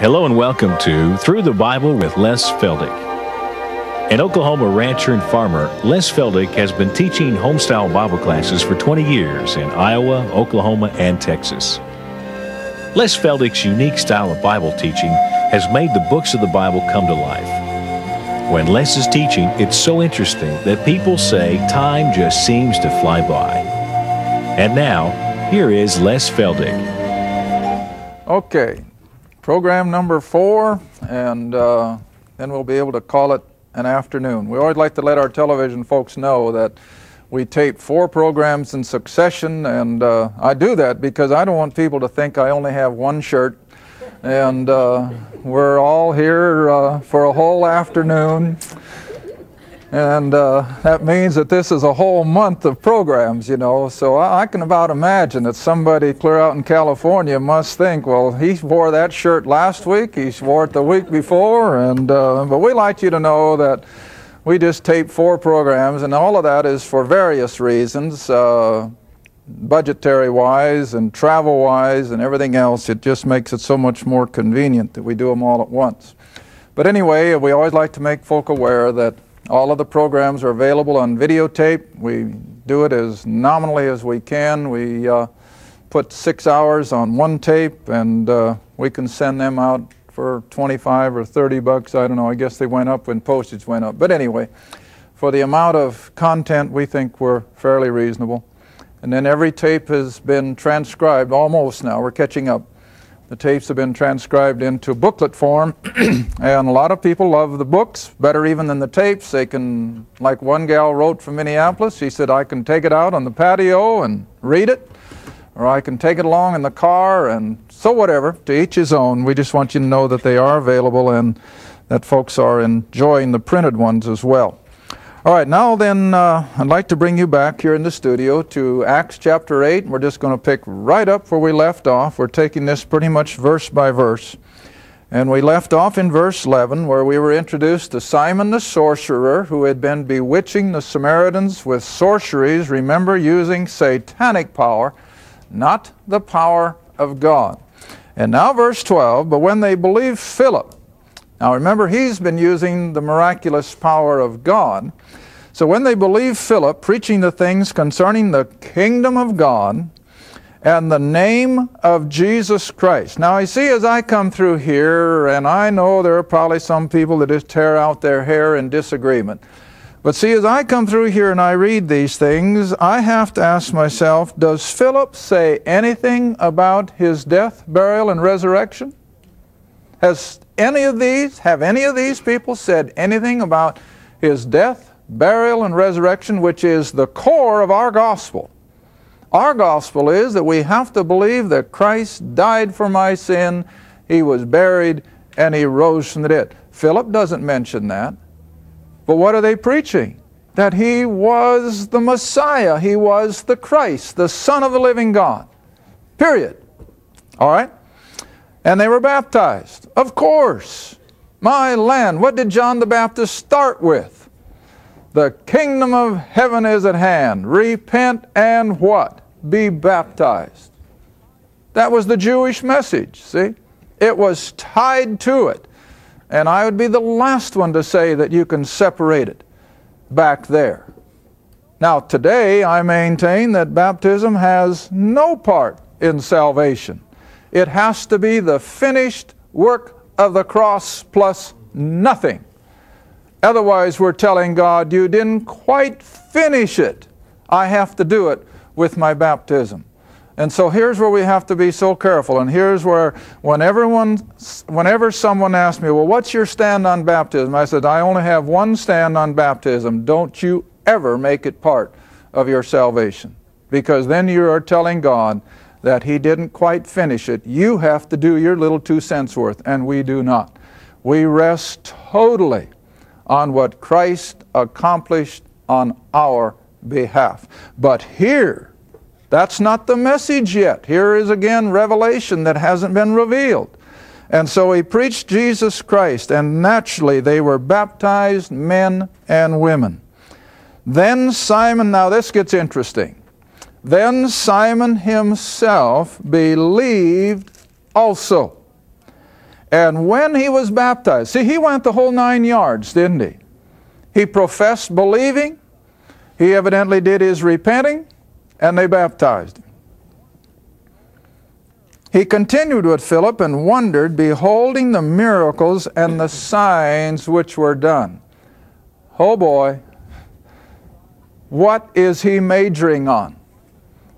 Hello and welcome to Through the Bible with Les Feldick. An Oklahoma rancher and farmer, Les Feldick has been teaching homestyle Bible classes for 20 years in Iowa, Oklahoma, and Texas. Les Feldick's unique style of Bible teaching has made the books of the Bible come to life. When Les is teaching, it's so interesting that people say time just seems to fly by. And now, here is Les Feldick. Okay, program number four, and uh, then we'll be able to call it an afternoon. We always like to let our television folks know that we tape four programs in succession, and uh, I do that because I don't want people to think I only have one shirt. And uh, we're all here uh, for a whole afternoon. And uh, that means that this is a whole month of programs, you know. So I, I, can about imagine that somebody clear out in California must think, well, he wore that shirt last week, he wore it the week before. And, uh, but we like you to know that we just tape four programs, and all of that is for various reasons. Uh, budgetary wise and travel wise and everything else, it just makes it so much more convenient that we do them all at once. But anyway, we always like to make folk aware that all of the programs are available on videotape. We do it as nominally as we can. We uh, put six hours on one tape and uh, we can send them out for 25 or 30 bucks. I don't know. I guess they went up when postage went up. But anyway, for the amount of content, we think we're fairly reasonable. And then every tape has been transcribed almost now. We're catching up. The tapes have been transcribed into booklet form, and a lot of people love the books better even than the tapes. They can, like one gal wrote from Minneapolis, she said, I can take it out on the patio and read it, or I can take it along in the car, and so whatever, to each his own. We just want you to know that they are available and that folks are enjoying the printed ones as well. All right, now then, uh, I'd like to bring you back here in the studio to Acts chapter 8. We're just going to pick right up where we left off. We're taking this pretty much verse by verse. And we left off in verse 11 where we were introduced to Simon the sorcerer who had been bewitching the Samaritans with sorceries, remember, using satanic power, not the power of God. And now verse 12, but when they believed Philip, now remember, he's been using the miraculous power of God. So when they believed Philip preaching the things concerning the kingdom of God and the name of Jesus Christ. Now, I see as I come through here, and I know there are probably some people that just tear out their hair in disagreement. But see, as I come through here and I read these things, I have to ask myself, does Philip say anything about his death, burial, and resurrection? Has any of these, have any of these people said anything about his death, burial, and resurrection, which is the core of our gospel? Our gospel is that we have to believe that Christ died for my sin, he was buried, and he rose from the dead. Philip doesn't mention that. But what are they preaching? That he was the Messiah, he was the Christ, the Son of the living God. Period. All right? And they were baptized. Of course. My land. What did John the Baptist start with? The kingdom of heaven is at hand. Repent and what? Be baptized. That was the Jewish message, see? It was tied to it. And I would be the last one to say that you can separate it back there. Now, today I maintain that baptism has no part in salvation. It has to be the finished work of the cross plus nothing. Otherwise, we're telling God, you didn't quite finish it. I have to do it with my baptism. And so here's where we have to be so careful. And here's where, when everyone, whenever someone asks me, well, what's your stand on baptism? I said, I only have one stand on baptism. Don't you ever make it part of your salvation. Because then you are telling God, that he didn't quite finish it. You have to do your little two cents worth, and we do not. We rest totally on what Christ accomplished on our behalf. But here, that's not the message yet. Here is again revelation that hasn't been revealed. And so he preached Jesus Christ, and naturally they were baptized men and women. Then Simon, now this gets interesting. Then Simon himself believed also, And when he was baptized, see, he went the whole nine yards, didn't he? He professed believing, he evidently did his repenting, and they baptized him. He continued with Philip and wondered, beholding the miracles and the signs which were done. Oh boy, what is he majoring on?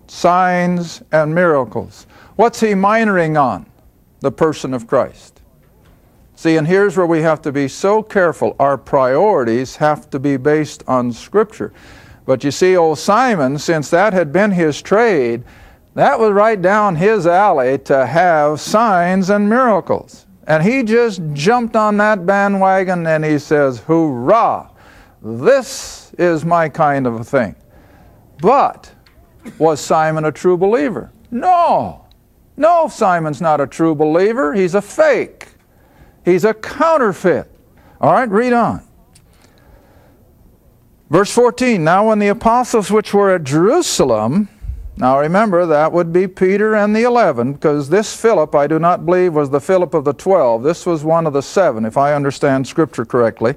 Signs and miracles. What's he minoring on? The person of Christ. See, and here's where we have to be so careful. Our priorities have to be based on Scripture. But you see, old Simon, since that had been his trade, that was right down his alley to have signs and miracles. And he just jumped on that bandwagon and he says, Hoorah! This is my kind of a thing. But was Simon a true believer? No. No, Simon's not a true believer. He's a fake. He's a counterfeit. All right, read on. Verse 14 Now, when the apostles which were at Jerusalem now remember, that would be Peter and the eleven, because this Philip, I do not believe, was the Philip of the twelve. This was one of the seven, if I understand Scripture correctly.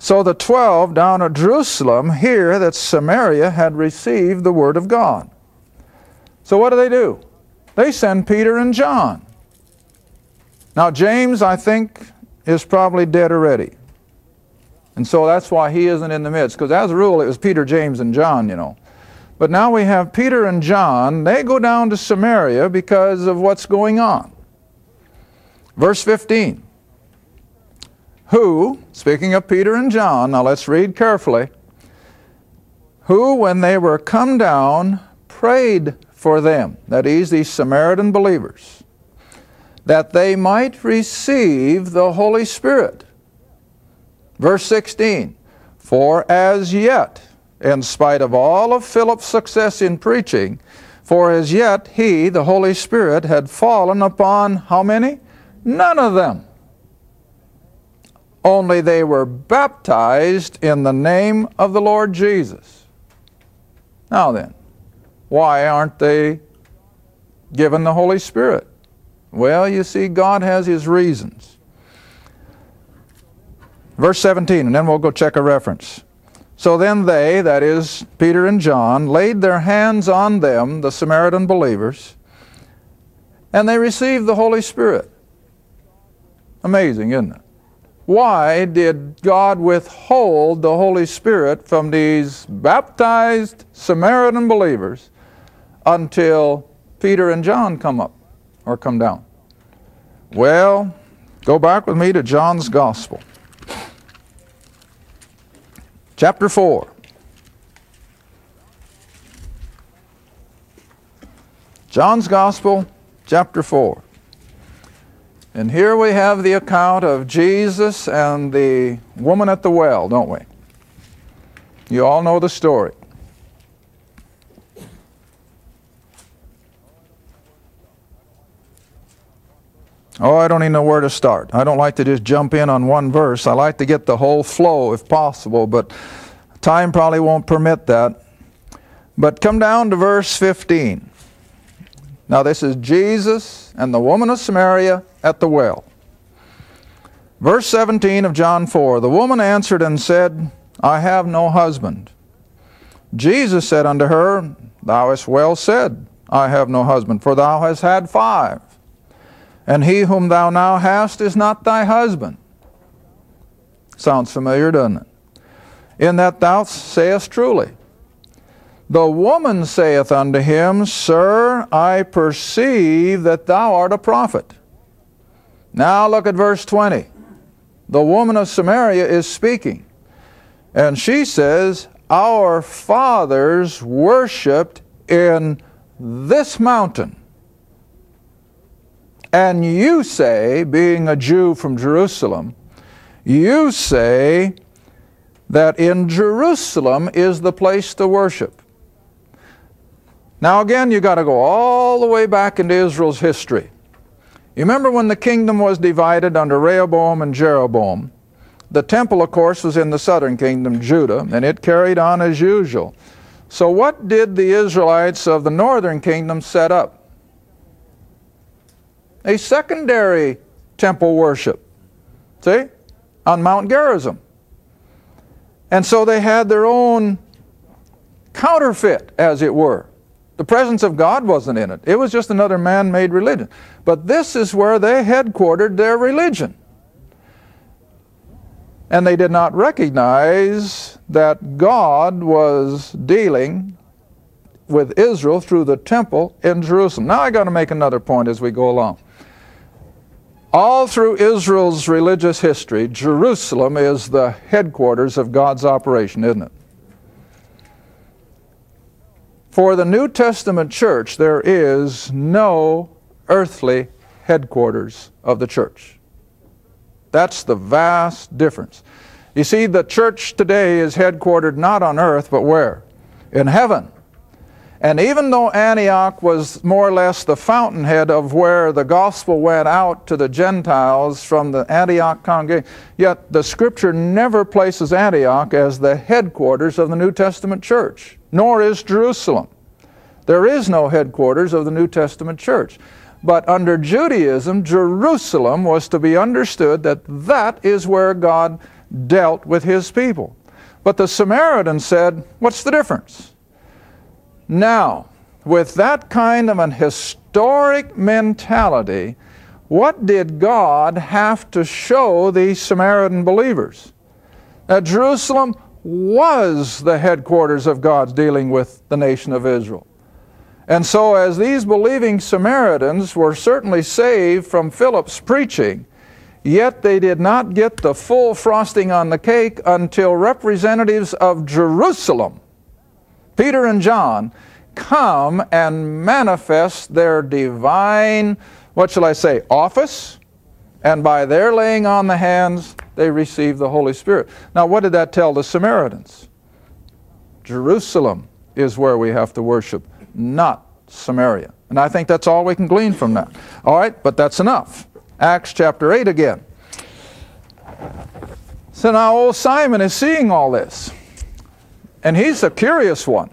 So the twelve down at Jerusalem hear that Samaria had received the Word of God. So what do they do? They send Peter and John. Now, James, I think, is probably dead already. And so that's why he isn't in the midst, because as a rule, it was Peter, James, and John, you know. But now we have Peter and John. They go down to Samaria because of what's going on. Verse 15. Who, speaking of Peter and John, now let's read carefully. Who, when they were come down, prayed for them, that is, these Samaritan believers, that they might receive the Holy Spirit. Verse 16. For as yet, in spite of all of Philip's success in preaching, for as yet he, the Holy Spirit, had fallen upon how many? None of them. Only they were baptized in the name of the Lord Jesus. Now then, why aren't they given the Holy Spirit? Well, you see, God has His reasons. Verse 17, and then we'll go check a reference. So then they, that is, Peter and John, laid their hands on them, the Samaritan believers, and they received the Holy Spirit. Amazing, isn't it? Why did God withhold the Holy Spirit from these baptized Samaritan believers until Peter and John come up or come down? Well, go back with me to John's Gospel chapter 4. John's Gospel, chapter 4. And here we have the account of Jesus and the woman at the well, don't we? You all know the story. Oh, I don't even know where to start. I don't like to just jump in on one verse. I like to get the whole flow if possible, but time probably won't permit that. But come down to verse 15. Now, this is Jesus and the woman of Samaria at the well. Verse 17 of John 4 The woman answered and said, I have no husband. Jesus said unto her, Thou hast well said, I have no husband, for thou hast had five and he whom thou now hast is not thy husband. Sounds familiar, doesn't it? In that thou sayest truly. The woman saith unto him, Sir, I perceive that thou art a prophet. Now look at verse 20. The woman of Samaria is speaking. And she says, Our fathers worshipped in this mountain. And you say, being a Jew from Jerusalem, you say that in Jerusalem is the place to worship. Now, again, you got to go all the way back into Israel's history. You remember when the kingdom was divided under Rehoboam and Jeroboam? The temple, of course, was in the southern kingdom, Judah, and it carried on as usual. So, what did the Israelites of the northern kingdom set up? a secondary temple worship. See? On Mount Gerizim. And so they had their own counterfeit, as it were. The presence of God wasn't in it. It was just another man made religion. But this is where they headquartered their religion. And they did not recognize that God was dealing with Israel through the temple in Jerusalem. Now I got to make another point as we go along. All through Israel's religious history, Jerusalem is the headquarters of God's operation, isn't it? For the New Testament church, there is no earthly headquarters of the church. That's the vast difference. You see, the church today is headquartered not on earth, but where? In heaven. And even though Antioch was more or less the fountainhead of where the gospel went out to the Gentiles from the Antioch congregation, yet the scripture never places Antioch as the headquarters of the New Testament church, nor is Jerusalem. There is no headquarters of the New Testament church. But under Judaism, Jerusalem was to be understood that that is where God dealt with his people. But the Samaritan said, What's the difference? Now, with that kind of an historic mentality, what did God have to show these Samaritan believers? That Jerusalem was the headquarters of God's dealing with the nation of Israel. And so, as these believing Samaritans were certainly saved from Philip's preaching, yet they did not get the full frosting on the cake until representatives of Jerusalem Peter and John, come and manifest their divine, what shall I say, office, and by their laying on the hands, they receive the Holy Spirit. Now, what did that tell the Samaritans? Jerusalem is where we have to worship, not Samaria. And I think that's all we can glean from that. All right, but that's enough. Acts chapter 8 again. So now old Simon is seeing all this. And he's a curious one.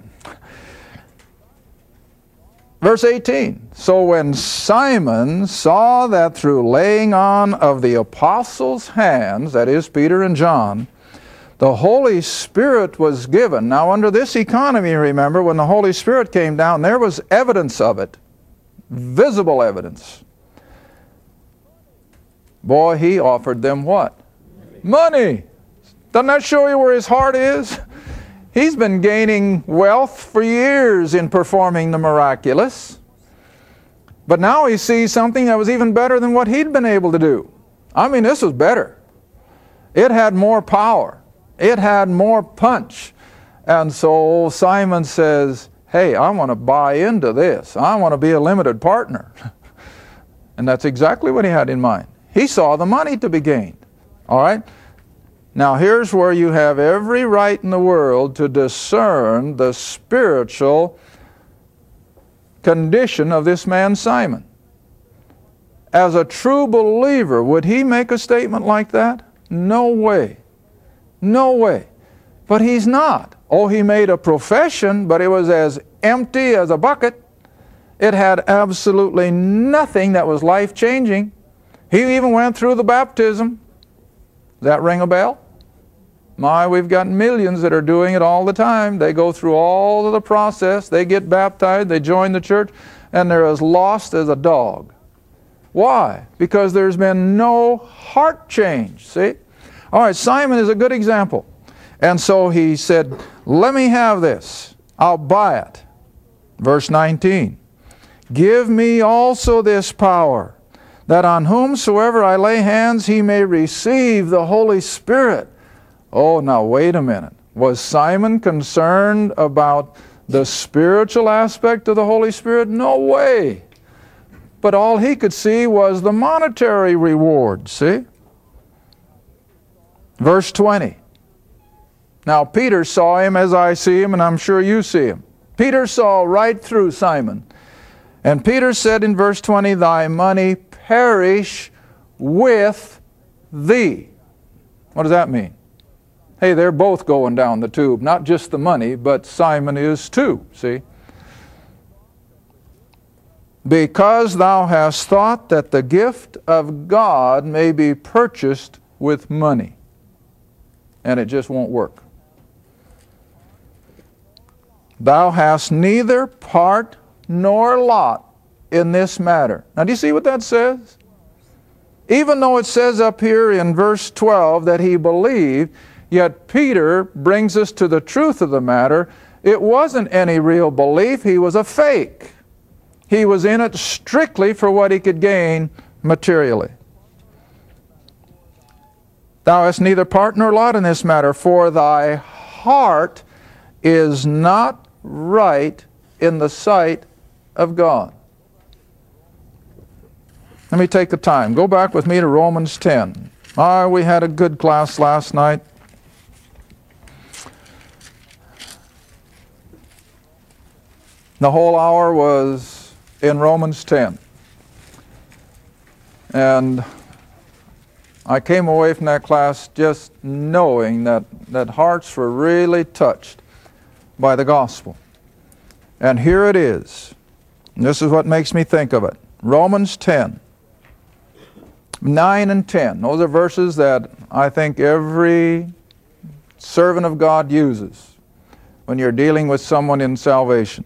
Verse 18 So when Simon saw that through laying on of the apostles' hands, that is, Peter and John, the Holy Spirit was given. Now, under this economy, remember, when the Holy Spirit came down, there was evidence of it, visible evidence. Boy, he offered them what? Money. Doesn't that show you where his heart is? He's been gaining wealth for years in performing the miraculous. But now he sees something that was even better than what he'd been able to do. I mean, this was better. It had more power, it had more punch. And so Simon says, Hey, I want to buy into this. I want to be a limited partner. and that's exactly what he had in mind. He saw the money to be gained. All right? Now, here's where you have every right in the world to discern the spiritual condition of this man, Simon. As a true believer, would he make a statement like that? No way. No way. But he's not. Oh, he made a profession, but it was as empty as a bucket. It had absolutely nothing that was life changing. He even went through the baptism. Does that ring a bell? My, we've got millions that are doing it all the time. They go through all of the process, they get baptized, they join the church, and they're as lost as a dog. Why? Because there's been no heart change. See? All right, Simon is a good example. And so he said, Let me have this. I'll buy it. Verse 19 Give me also this power, that on whomsoever I lay hands he may receive the Holy Spirit. Oh, now wait a minute. Was Simon concerned about the spiritual aspect of the Holy Spirit? No way. But all he could see was the monetary reward, see? Verse 20. Now, Peter saw him as I see him, and I'm sure you see him. Peter saw right through Simon. And Peter said in verse 20, Thy money perish with thee. What does that mean? Hey, they're both going down the tube. Not just the money, but Simon is too, see? because thou hast thought that the gift of God may be purchased with money. And it just won't work. Thou hast neither part nor lot in this matter. Now, do you see what that says? Even though it says up here in verse 12 that he believed, yet Peter brings us to the truth of the matter. It wasn't any real belief, he was a fake. He was in it strictly for what he could gain materially. Thou hast neither part nor lot in this matter, for thy heart is not right in the sight of God. Let me take the time. Go back with me to Romans 10. Ah, we had a good class last night. The whole hour was in Romans 10. And I came away from that class just knowing that, that hearts were really touched by the gospel. And here it is. And this is what makes me think of it. Romans 10, 9 and 10. Those are verses that I think every servant of God uses when you're dealing with someone in salvation.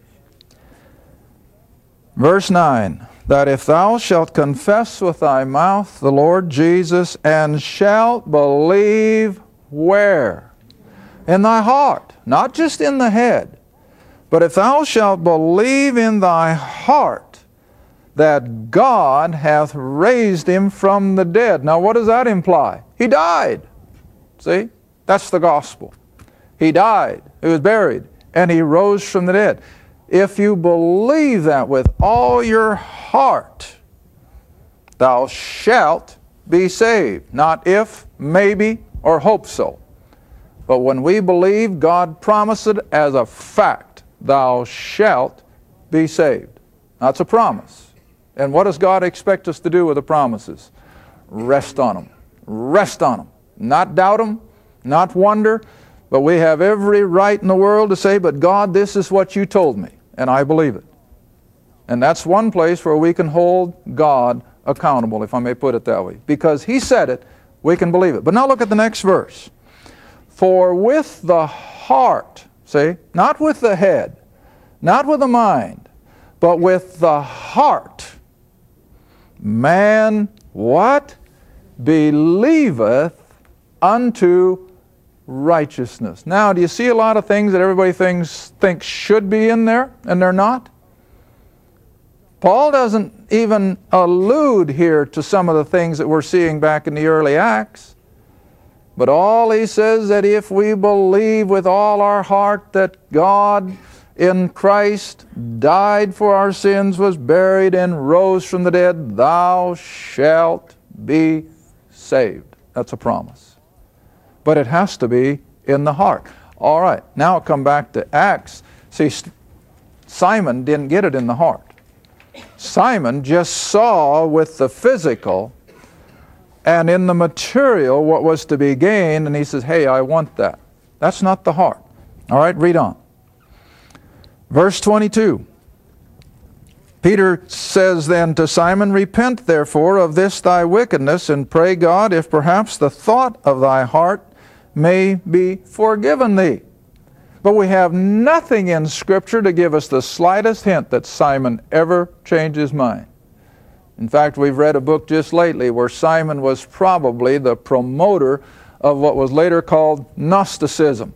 Verse 9 that if thou shalt confess with thy mouth the Lord Jesus and shalt believe where? In thy heart, not just in the head, but if thou shalt believe in thy heart that God hath raised him from the dead. Now, what does that imply? He died. See? That's the gospel. He died, he was buried, and he rose from the dead. If you believe that with all your heart, thou shalt be saved. Not if, maybe, or hope so. But when we believe, God promised it as a fact. Thou shalt be saved. That's a promise. And what does God expect us to do with the promises? Rest on them. Rest on them. Not doubt them, not wonder, but we have every right in the world to say, But God, this is what you told me and I believe it. And that's one place where we can hold God accountable, if I may put it that way. Because He said it, we can believe it. But now look at the next verse. For with the heart, see, not with the head, not with the mind, but with the heart, man what? Believeth unto righteousness. Now, do you see a lot of things that everybody thinks, thinks should be in there and they're not? Paul doesn't even allude here to some of the things that we're seeing back in the early Acts. But all he says that if we believe with all our heart that God in Christ died for our sins, was buried, and rose from the dead, thou shalt be saved. That's a promise but it has to be in the heart. All right, now come back to Acts. See, Simon didn't get it in the heart. Simon just saw with the physical and in the material what was to be gained, and he says, Hey, I want that. That's not the heart. All right, read on. Verse 22. Peter says then to Simon, Repent therefore of this thy wickedness, and pray God if perhaps the thought of thy heart may be forgiven thee. But we have nothing in Scripture to give us the slightest hint that Simon ever changed his mind. In fact, we've read a book just lately where Simon was probably the promoter of what was later called Gnosticism.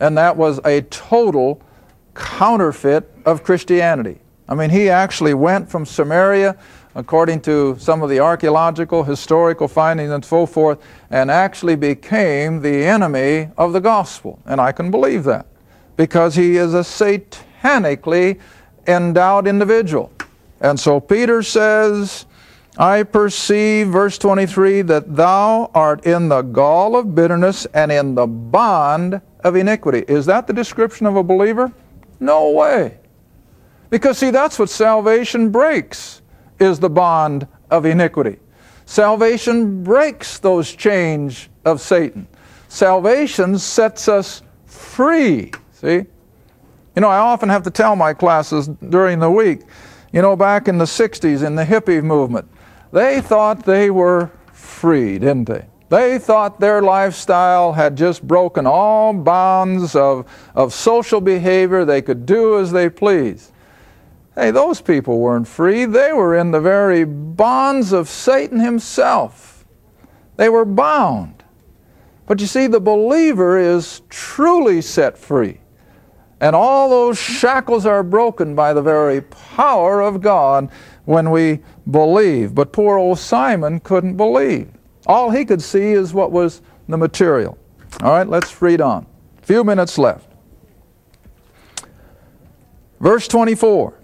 And that was a total counterfeit of Christianity. I mean, he actually went from Samaria according to some of the archaeological, historical findings and so forth, and actually became the enemy of the gospel. And I can believe that because he is a satanically endowed individual. And so Peter says, I perceive, verse 23, that thou art in the gall of bitterness and in the bond of iniquity. Is that the description of a believer? No way. Because, see, that's what salvation breaks is the bond of iniquity. Salvation breaks those chains of Satan. Salvation sets us free. See? You know, I often have to tell my classes during the week, You know, back in the 60s in the hippie movement, they thought they were free, didn't they? They thought their lifestyle had just broken all bounds of, of social behavior. They could do as they pleased. Hey, those people weren't free. They were in the very bonds of Satan himself. They were bound. But you see, the believer is truly set free. And all those shackles are broken by the very power of God when we believe. But poor old Simon couldn't believe. All he could see is what was the material. All right, let's read on. Few minutes left. Verse 24.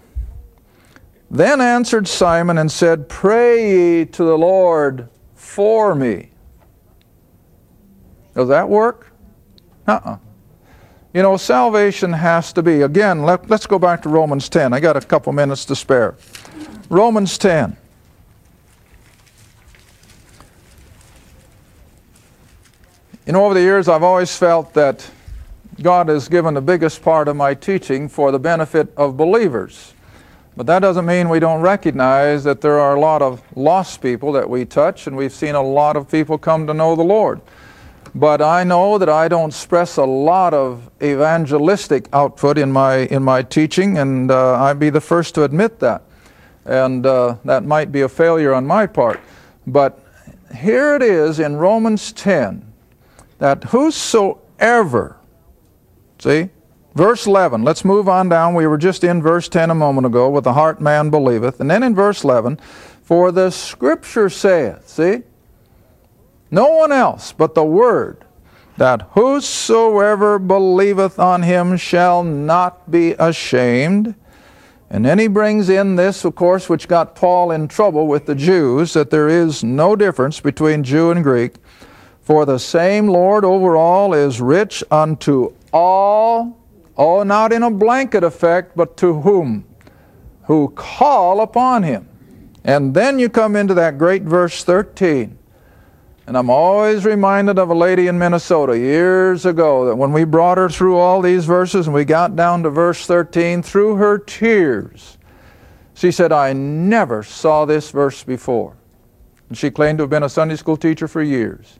Then answered Simon and said, Pray ye to the Lord for me. Does that work? Uh-uh. You know, salvation has to be, again, let, us go back to Romans 10. I got a couple minutes to spare. Romans 10. You know, over the years, I've always felt that God has given the biggest part of my teaching for the benefit of believers. But that doesn't mean we don't recognize that there are a lot of lost people that we touch, and we've seen a lot of people come to know the Lord. But I know that I don't express a lot of evangelistic output in my, in my teaching, and uh, I'd be the first to admit that. And uh, that might be a failure on my part. But here it is in Romans 10 that whosoever, see, verse 11, let's move on down. We were just in verse 10 a moment ago with the heart man believeth. And then in verse 11, for the scripture saith, see, no one else but the Word, that whosoever believeth on him shall not be ashamed. And then he brings in this, of course, which got Paul in trouble with the Jews, that there is no difference between Jew and Greek. For the same Lord over all is rich unto all, oh, not in a blanket effect, but to whom? Who call upon him. And then you come into that great verse 13. And I'm always reminded of a lady in Minnesota years ago that when we brought her through all these verses and we got down to verse 13, through her tears, she said, I never saw this verse before. And she claimed to have been a Sunday school teacher for years.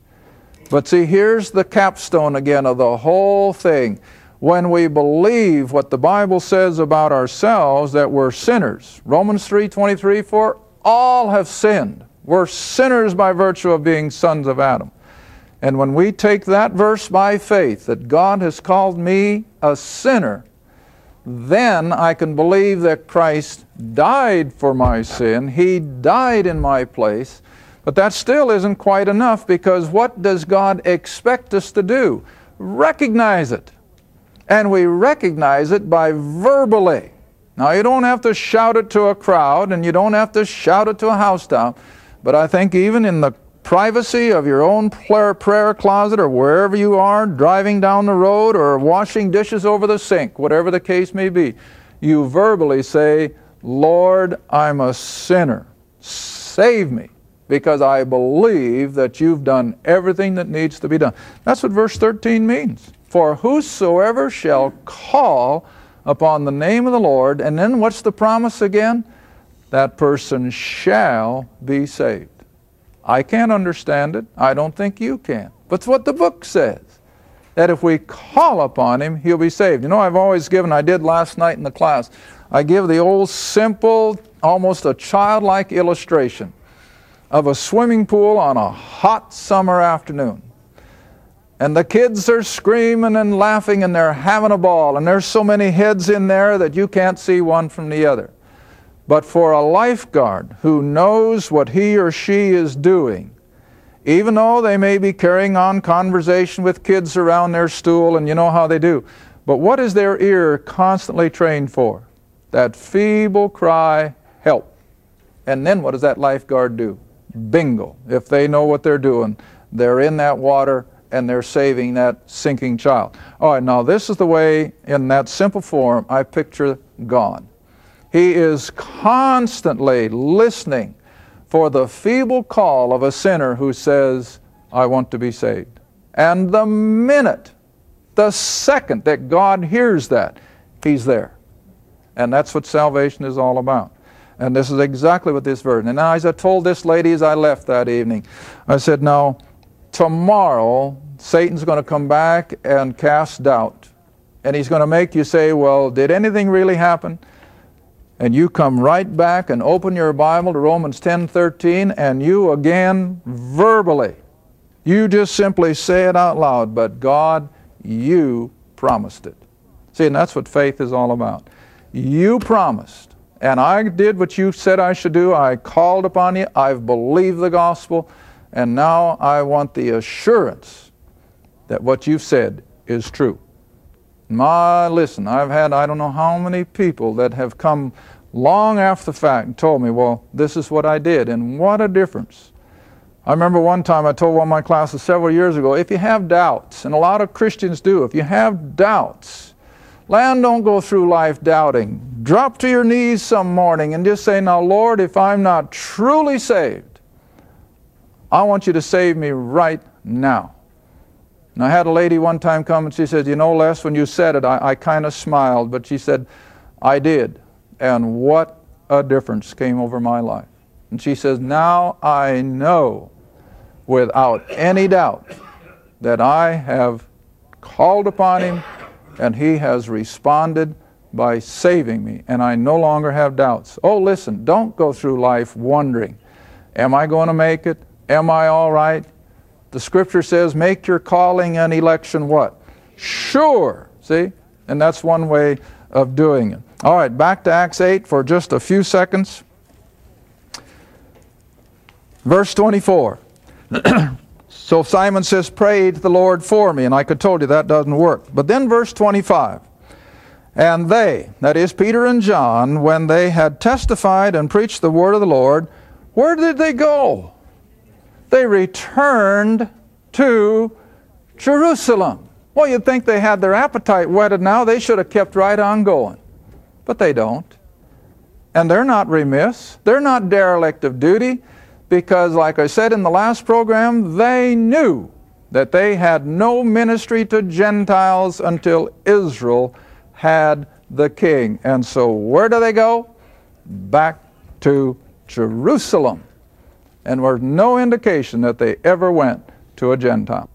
But see, here's the capstone again of the whole thing. When we believe what the Bible says about ourselves, that we're sinners. Romans 3:23, for all have sinned. We're sinners by virtue of being sons of Adam. And when we take that verse by faith, that God has called me a sinner, then I can believe that Christ died for my sin. He died in my place. But that still isn't quite enough because what does God expect us to do? Recognize it. And we recognize it by verbally. Now, you don't have to shout it to a crowd and you don't have to shout it to a housetop, but I think even in the privacy of your own prayer closet or wherever you are, driving down the road or washing dishes over the sink, whatever the case may be, you verbally say, Lord, I'm a sinner. Save me because I believe that you've done everything that needs to be done. That's what verse 13 means. For whosoever shall call upon the name of the Lord, and then what's the promise again? That person shall be saved. I can't understand it. I don't think you can. But it's what the book says. That if we call upon him, he'll be saved. You know, I've always given, I did last night in the class, I give the old simple, almost a childlike illustration of a swimming pool on a hot summer afternoon. And the kids are screaming and laughing and they're having a ball. And there's so many heads in there that you can't see one from the other. But for a lifeguard who knows what he or she is doing, even though they may be carrying on conversation with kids around their stool, and you know how they do, but what is their ear constantly trained for? That feeble cry, help. And then what does that lifeguard do? bingo. If they know what they're doing, they're in that water and they're saving that sinking child. All right, now this is the way, in that simple form, I picture God. He is constantly listening for the feeble call of a sinner who says, I want to be saved. And the minute, the second that God hears that, He's there. And that's what salvation is all about. And this is exactly what this verse. And now, as I told this lady as I left that evening, I said, Now, tomorrow, Satan's going to come back and cast doubt. And he's going to make you say, Well, did anything really happen? And you come right back and open your Bible to Romans 10 13, and you again verbally, you just simply say it out loud, but God, you promised it. See, and that's what faith is all about. You promised, and I did what you said I should do. I called upon you, I've believed the gospel, and now I want the assurance that what you've said is true. My, listen, I've had I don't know how many people that have come long after the fact and told me, well, this is what I did, and what a difference. I remember one time I told one of my classes several years ago, if you have doubts, and a lot of Christians do, if you have doubts, land don't go through life doubting. Drop to your knees some morning and just say, now Lord, if I'm not truly saved, I want you to save me right now. And I had a lady one time come and she said, You know, Les, when you said it, I, I kind of smiled, but she said, I did. And what a difference came over my life. And she says, Now I know without any doubt that I have called upon Him and He has responded by saving me, and I no longer have doubts. Oh, listen, don't go through life wondering, Am I going to make it? Am I all right? The scripture says, make your calling and election what? Sure. See? And that's one way of doing it. All right, back to Acts 8 for just a few seconds. Verse 24. so Simon says, Pray to the Lord for me. And I could told you that doesn't work. But then verse 25. And they, that is Peter and John, when they had testified and preached the word of the Lord, where did they go? They returned to Jerusalem. Well, you'd think they had their appetite whetted now. They should have kept right on going. But they don't. And they're not remiss. They're not derelict of duty because, like I said in the last program, they knew that they had no ministry to Gentiles until Israel had the king. And so, where do they go? Back to Jerusalem and were no indication that they ever went to a Gentile.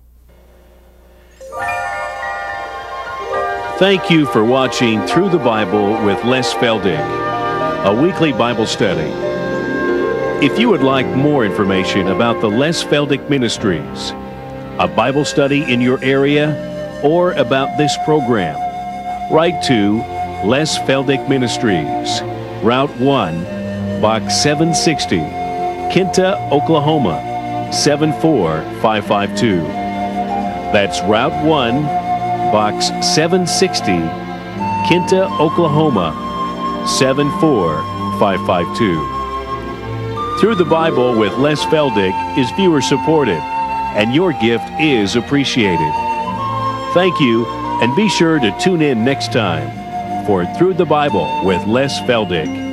Thank you for watching Through the Bible with Les Feldick, a weekly Bible study. If you would like more information about the Les Feldick Ministries, a Bible study in your area, or about this program, write to Les Feldick Ministries, Route 1, Box 760, Kinta, Oklahoma 74552. That's Route 1, Box 760, Kinta, Oklahoma 74552. Through the Bible with Les Feldick is viewer supported, and your gift is appreciated. Thank you, and be sure to tune in next time for Through the Bible with Les Feldick.